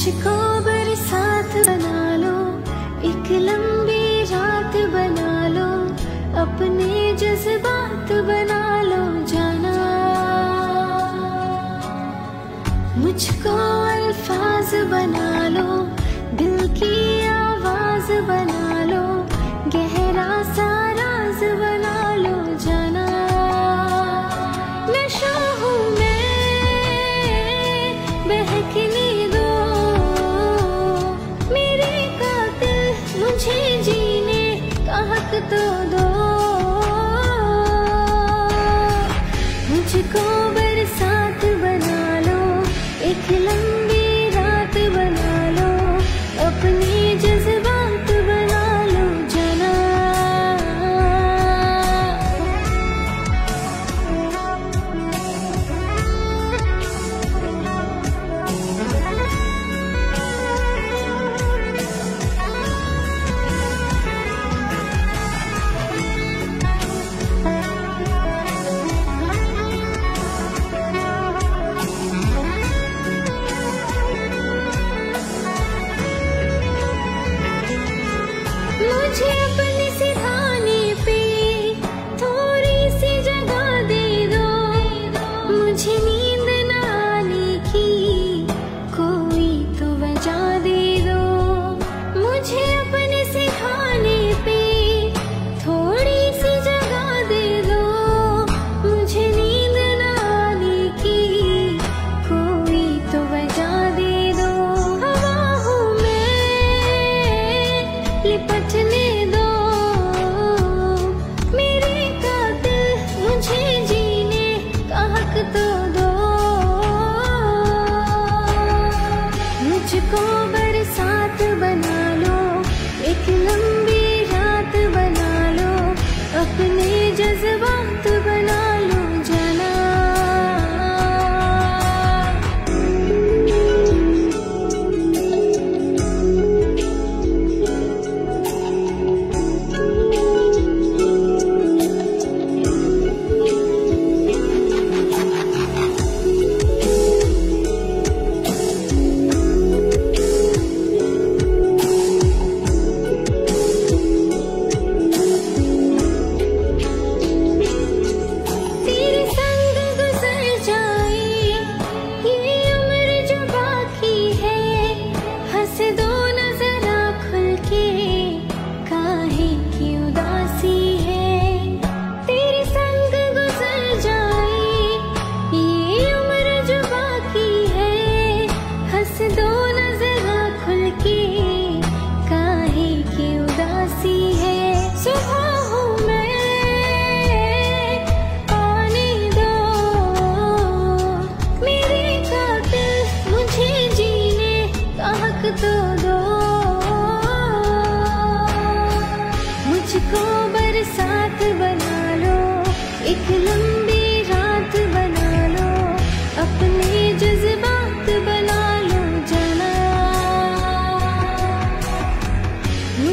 मुझको बरसात बना लो, एक लंबी रात बना लो, अपने जज्बात बना लो जाना। मुझको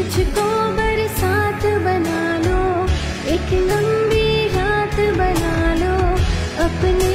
मुझको बरसात बना लो एक लंबी रात बना लो अपने